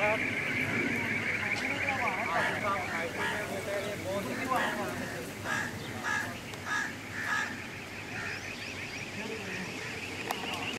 out.